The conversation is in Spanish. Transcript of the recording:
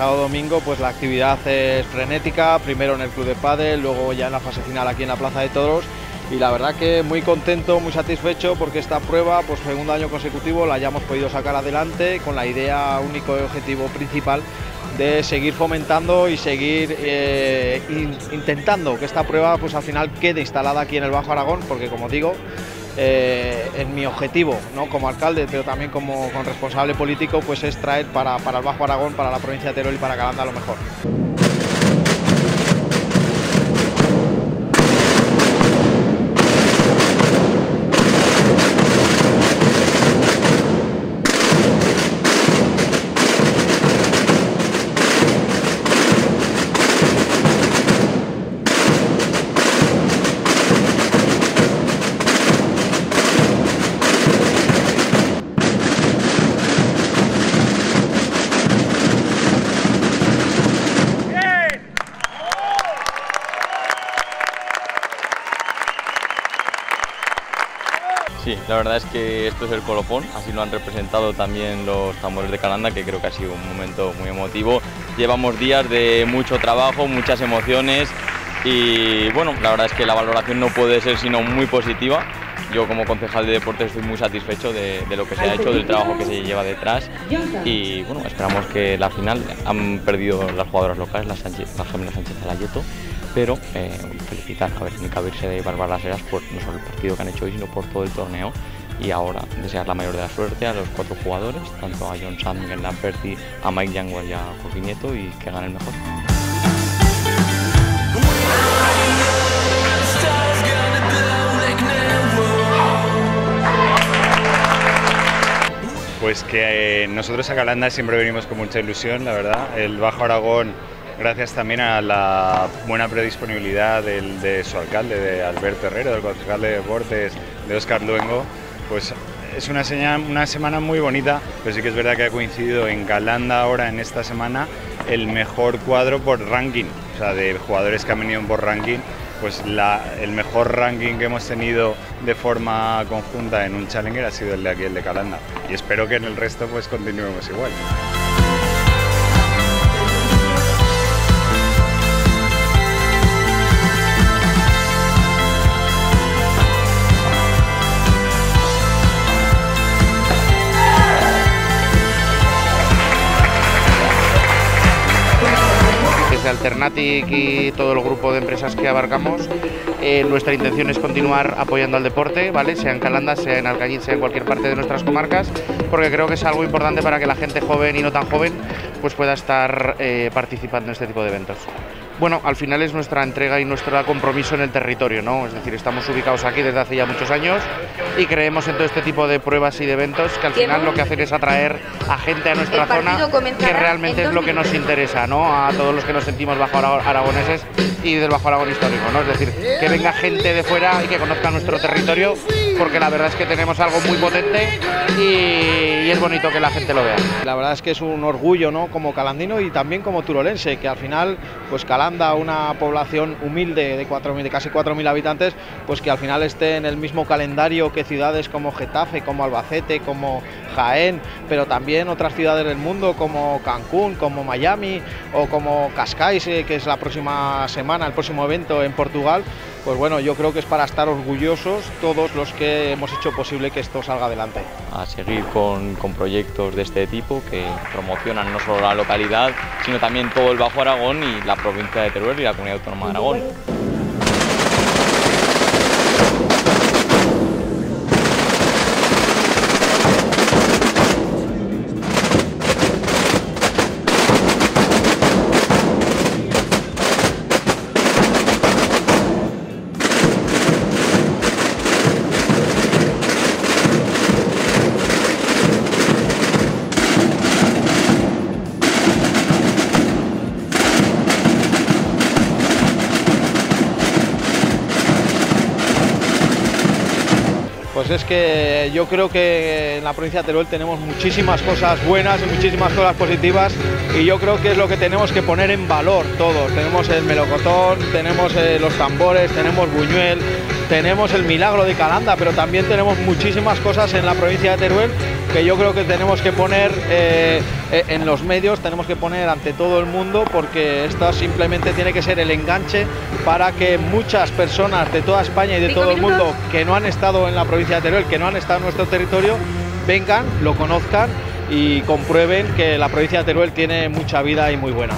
pasado domingo pues la actividad es frenética, primero en el club de pádel, luego ya en la fase final aquí en la Plaza de Toros. Y la verdad que muy contento, muy satisfecho porque esta prueba, pues segundo año consecutivo, la hayamos podido sacar adelante con la idea único y objetivo principal de seguir fomentando y seguir eh, intentando que esta prueba pues al final quede instalada aquí en el Bajo Aragón, porque como digo, eh, en mi objetivo ¿no? como alcalde, pero también como con responsable político, pues es traer para, para el Bajo Aragón, para la provincia de Teruel y para Calanda lo mejor. Sí, la verdad es que esto es el colofón, así lo han representado también los tambores de Calanda, que creo que ha sido un momento muy emotivo. Llevamos días de mucho trabajo, muchas emociones y bueno, la verdad es que la valoración no puede ser sino muy positiva. Yo como concejal de deportes estoy muy satisfecho de, lo que se ha hecho, del trabajo que se lleva detrás y bueno, esperamos que la final han perdido las jugadoras locales, las, Sánchez, las gemelas Sánchez Alayeto, pero eh, felicitar a Verónica Virse Las Heras por no solo el partido que han hecho hoy, sino por todo el torneo y ahora desear la mayor de la suerte a los cuatro jugadores, tanto a John Sam, Miguel Lamperti, a Mike Yanguas y a Joaquín Nieto y que hagan el mejor. Pues que eh, nosotros a Calanda siempre venimos con mucha ilusión, la verdad. El Bajo Aragón gracias también a la buena predisponibilidad de su alcalde, de Alberto Herrero, del concejal de deportes, de Oscar Luengo, pues es una, una semana muy bonita, pero sí que es verdad que ha coincidido en Calanda ahora, en esta semana, el mejor cuadro por ranking, o sea, de jugadores que han venido por ranking, pues el mejor ranking que hemos tenido de forma conjunta en un Challenger ha sido el de aquí, el de Calanda. Y espero que en el resto pues continuemos igual. Alternatic y todo el grupo de empresas que abarcamos, eh, nuestra intención es continuar apoyando al deporte, ¿vale? sea en Calanda, sea en Alcañiz, sea en cualquier parte de nuestras comarcas, porque creo que es algo importante para que la gente joven y no tan joven pues pueda estar eh, participando en este tipo de eventos. Bueno, al final es nuestra entrega y nuestro compromiso en el territorio, ¿no? Es decir, estamos ubicados aquí desde hace ya muchos años y creemos en todo este tipo de pruebas y de eventos que al final lo que hacen es atraer a gente a nuestra zona que realmente es lo que nos interesa, ¿no? A todos los que nos sentimos bajo aragoneses y del bajo aragón histórico, ¿no? Es decir, que venga gente de fuera y que conozca nuestro territorio porque la verdad es que tenemos algo muy potente y, es bonito que la gente lo vea. La verdad es que es un orgullo, ¿no? Como calandino y también como turolense, que al final, pues Calanda, una población humilde de, 4, de casi 4.000 habitantes, pues que al final esté en el mismo calendario que ciudades como Getafe, como Albacete, como Jaén, pero también otras ciudades del mundo como Cancún, como Miami o como Cascais, eh, que es la próxima semana, el próximo evento en Portugal, pues bueno, yo creo que es para estar orgullosos todos los que hemos hecho posible que esto salga adelante. A seguir con, con proyectos de este tipo que promocionan no solo la localidad, sino también todo el Bajo Aragón y la provincia de Teruel y la Comunidad Autónoma de Aragón. Pues es que yo creo que en la provincia de Teruel tenemos muchísimas cosas buenas y muchísimas cosas positivas y yo creo que es lo que tenemos que poner en valor todos. Tenemos el melocotón, tenemos eh, los tambores, tenemos Buñuel, tenemos el milagro de Calanda, pero también tenemos muchísimas cosas en la provincia de Teruel que yo creo que tenemos que poner eh, eh, en los medios, tenemos que poner ante todo el mundo, porque esto simplemente tiene que ser el enganche para que muchas personas de toda España y de todo el mundo que no han estado en la provincia de Teruel, que no han estado en nuestro territorio, vengan, lo conozcan y comprueben que la provincia de Teruel tiene mucha vida y muy buena.